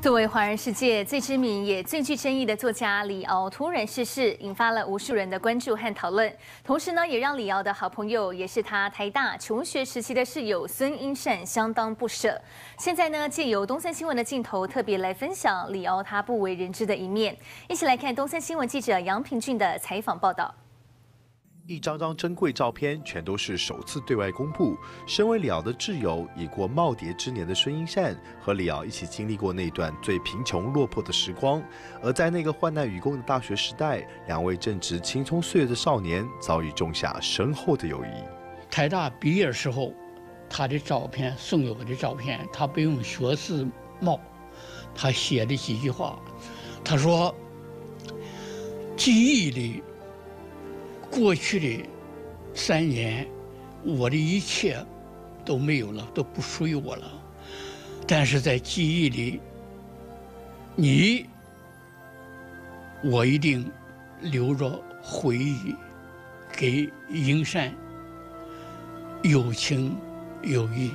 作为华人世界最知名也最具争议的作家李敖突然逝世，引发了无数人的关注和讨论。同时呢，也让李敖的好朋友，也是他台大求学时期的室友孙英善相当不舍。现在呢，借由东森新闻的镜头，特别来分享李敖他不为人知的一面。一起来看东森新闻记者杨平俊的采访报道。一张张珍贵照片，全都是首次对外公布。身为李敖的挚友，已过耄耋之年的孙英善，和李敖一起经历过那段最贫穷落魄的时光。而在那个患难与共的大学时代，两位正值青葱岁月的少年，早已种下深厚的友谊。台大毕业时候，他的照片送给我的照片，他不用学士帽，他写的几句话，他说：“记忆里。”过去的三年，我的一切都没有了，都不属于我了。但是在记忆里，你，我一定留着回忆，给营山有情有义。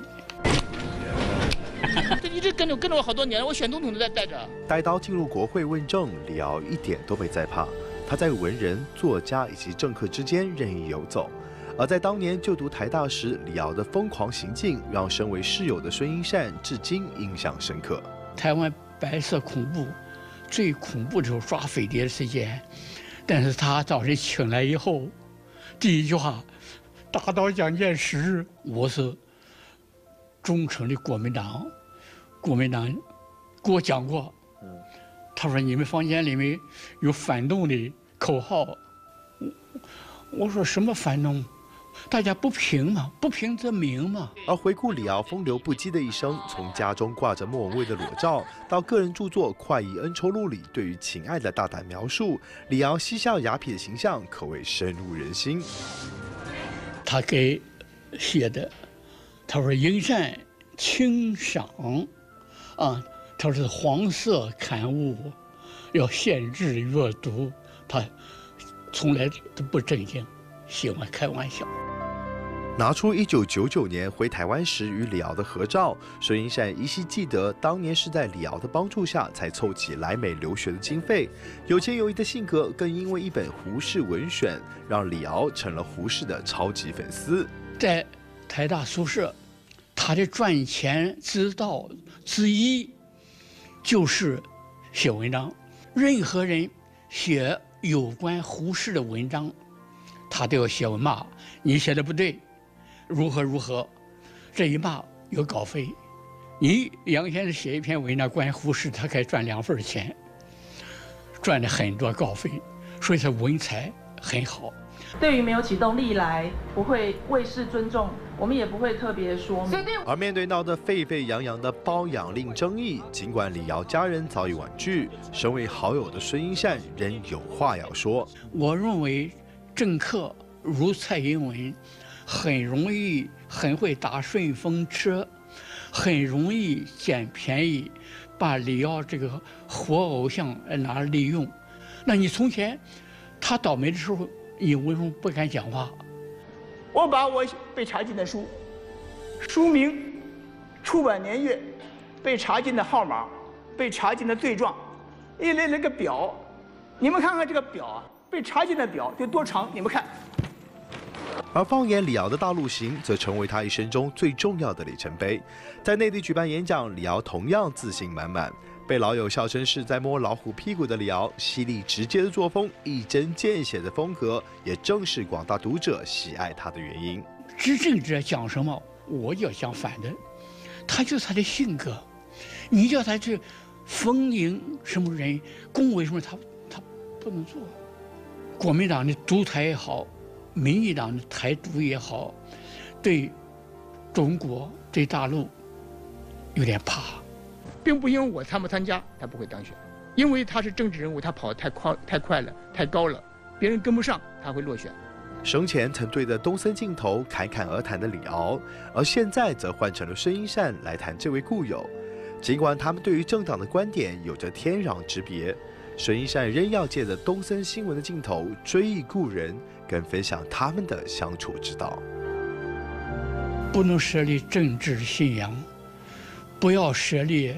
这一直跟着跟着我好多年了，我选总统都在带着。带刀进入国会问政，李敖一点都没在怕。他在文人、作家以及政客之间任意游走，而在当年就读台大时，李敖的疯狂行径让身为室友的孙英善至今印象深刻。台湾白色恐怖最恐怖的时候抓匪谍的时间，但是他找人请来以后，第一句话：“打倒蒋介石，我是忠诚的国民党。”国民党给我讲过。他说：“你们房间里面有反动的口号。”我我说：“什么反动？大家不平嘛，不平则鸣嘛。”而回顾李敖风流不羁的一生，从家中挂着莫文蔚的裸照，到个人著作《快意恩仇录》里对于情爱的大胆描述，李敖嬉笑雅痞的形象可谓深入人心。他给写的，他说：“阴善清赏，啊。”他是黄色刊物，要限制阅读。他从来都不正经，喜欢开玩笑。拿出一九九九年回台湾时与李敖的合照，孙英善依稀记得，当年是在李敖的帮助下才凑齐来美留学的经费。有钱有义的性格，更因为一本胡适文选，让李敖成了胡适的超级粉丝。在台大宿舍，他的赚钱之道之一。就是写文章，任何人写有关胡适的文章，他都要写文骂你写的不对，如何如何，这一骂有稿费。你杨先生写一篇文章关于胡适，他可以赚两份钱，赚了很多稿费，所以他文采很好。对于没有启动历来不会为世尊重，我们也不会特别说明。而面对闹得沸沸扬扬的包养令争议，尽管李瑶家人早已婉拒，身为好友的孙英善仍有话要说。我认为政客如蔡英文，很容易很会打顺风车，很容易捡便宜，把李瑶这个活偶像拿来利用。那你从前他倒霉的时候？你为什么不敢讲话？我把我被查禁的书、书名、出版年月、被查禁的号码、被查禁的罪状，一列那个表，你们看看这个表啊，被查禁的表有多长？你们看。而放眼李敖的大陆行，则成为他一生中最重要的里程碑。在内地举办演讲，李敖同样自信满满。被老友笑称是在摸老虎屁股的李敖，犀利直接的作风，一针见血的风格，也正是广大读者喜爱他的原因。执政者讲什么，我要讲反的，他就是他的性格。你叫他去逢迎什么人，恭维什么，他他不能做。国民党的独台也好，民进党的台独也好，对中国对大陆有点怕。并不因为我参不参加，他不会当选，因为他是政治人物，他跑得太快太快了，太高了，别人跟不上，他会落选。生前曾对着东森镜头侃侃而谈的李敖，而现在则换成了孙英善来谈这位故友。尽管他们对于政党的观点有着天壤之别，孙英善仍要借着东森新闻的镜头追忆故人，跟分享他们的相处之道。不能设立政治信仰，不要设立。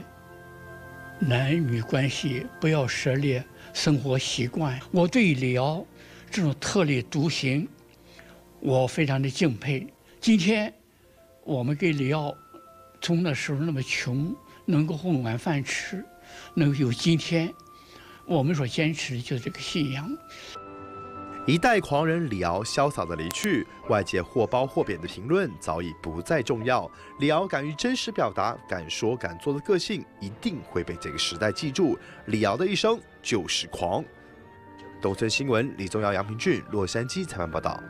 男女关系不要涉猎生活习惯。我对李敖这种特立独行，我非常的敬佩。今天我们给李敖从那时候那么穷，能够混碗饭吃，能有今天，我们所坚持的就是这个信仰。一代狂人李敖潇洒的离去，外界或褒或贬的评论早已不再重要。李敖敢于真实表达、敢说敢做的个性，一定会被这个时代记住。李敖的一生就是狂。东森新闻李宗尧、杨平俊，洛杉矶采访报道。